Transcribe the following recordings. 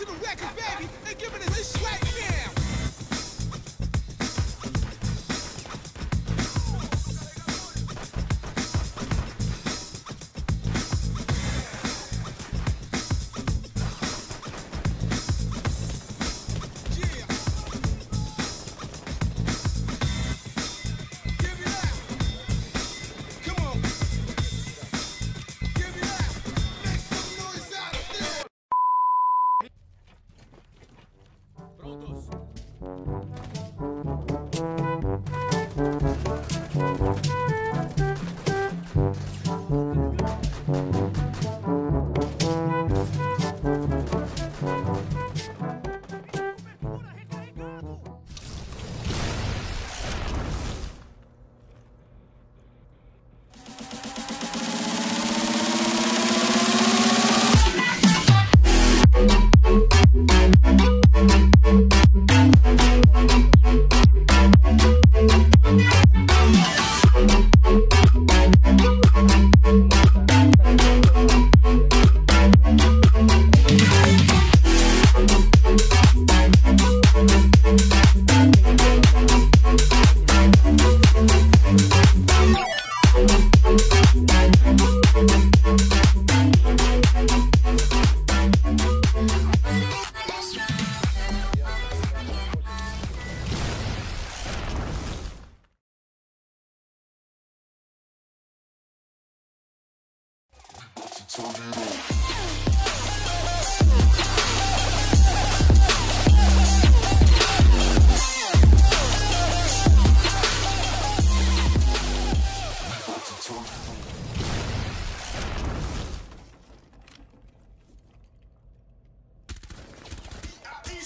to the record, baby, and giving it this swag.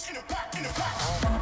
in the back, in the back.